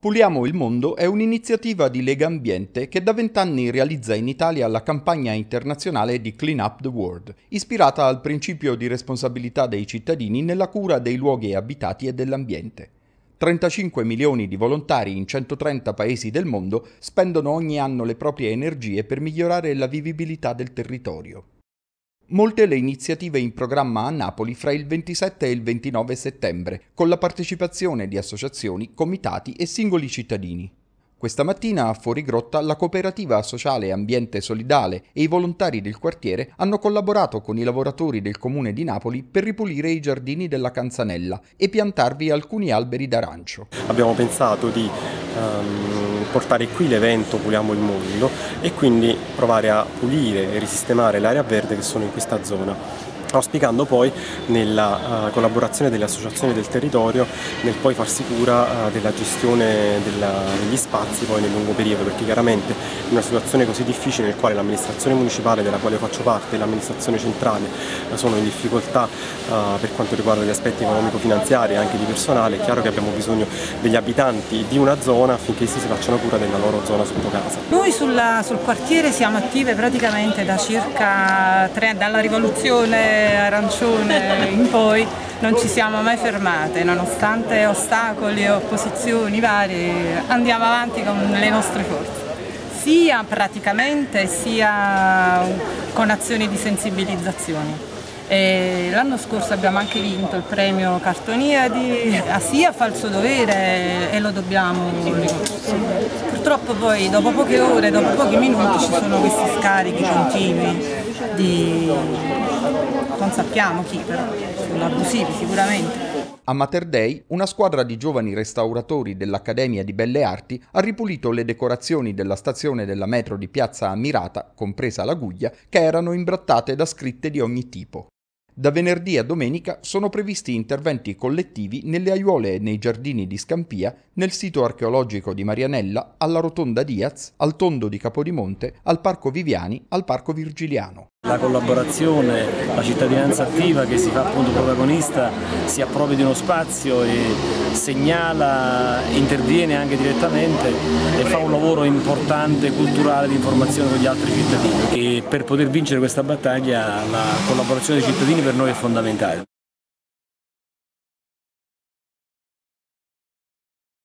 Puliamo il mondo è un'iniziativa di Lega Ambiente che da vent'anni realizza in Italia la campagna internazionale di Clean Up the World, ispirata al principio di responsabilità dei cittadini nella cura dei luoghi abitati e dell'ambiente. 35 milioni di volontari in 130 paesi del mondo spendono ogni anno le proprie energie per migliorare la vivibilità del territorio. Molte le iniziative in programma a Napoli fra il 27 e il 29 settembre, con la partecipazione di associazioni, comitati e singoli cittadini. Questa mattina a Fuorigrotta la cooperativa sociale Ambiente Solidale e i volontari del quartiere hanno collaborato con i lavoratori del comune di Napoli per ripulire i giardini della Canzanella e piantarvi alcuni alberi d'arancio. Abbiamo pensato di um, portare qui l'evento Puliamo il mondo e quindi provare a pulire e risistemare l'area verde che sono in questa zona auspicando poi nella uh, collaborazione delle associazioni del territorio nel poi farsi cura uh, della gestione della, degli spazi poi nel lungo periodo perché chiaramente in una situazione così difficile nel quale l'amministrazione municipale della quale faccio parte e l'amministrazione centrale uh, sono in difficoltà per quanto riguarda gli aspetti economico-finanziari e anche di personale è chiaro che abbiamo bisogno degli abitanti di una zona affinché essi si facciano cura della loro zona sotto casa. Noi sulla, sul quartiere siamo attive praticamente da circa tre, dalla rivoluzione arancione in poi non ci siamo mai fermate, nonostante ostacoli e opposizioni varie, andiamo avanti con le nostre forze, sia praticamente sia con azioni di sensibilizzazione. L'anno scorso abbiamo anche vinto il premio Cartoniadi a sia falso dovere e lo dobbiamo Purtroppo poi dopo poche ore, dopo pochi minuti ci sono questi scarichi continui di non sappiamo chi però, sono abusivi sicuramente. A Mater Dei, una squadra di giovani restauratori dell'Accademia di Belle Arti ha ripulito le decorazioni della stazione della metro di Piazza Ammirata, compresa la guglia, che erano imbrattate da scritte di ogni tipo. Da venerdì a domenica sono previsti interventi collettivi nelle aiuole e nei giardini di Scampia, nel sito archeologico di Marianella, alla Rotonda Diaz, al Tondo di Capodimonte, al Parco Viviani, al Parco Virgiliano. La collaborazione, la cittadinanza attiva che si fa appunto protagonista si appropria di uno spazio e segnala, interviene anche direttamente e fa un lavoro importante, culturale, di informazione con gli altri cittadini. E per poter vincere questa battaglia la collaborazione dei cittadini per noi è fondamentale.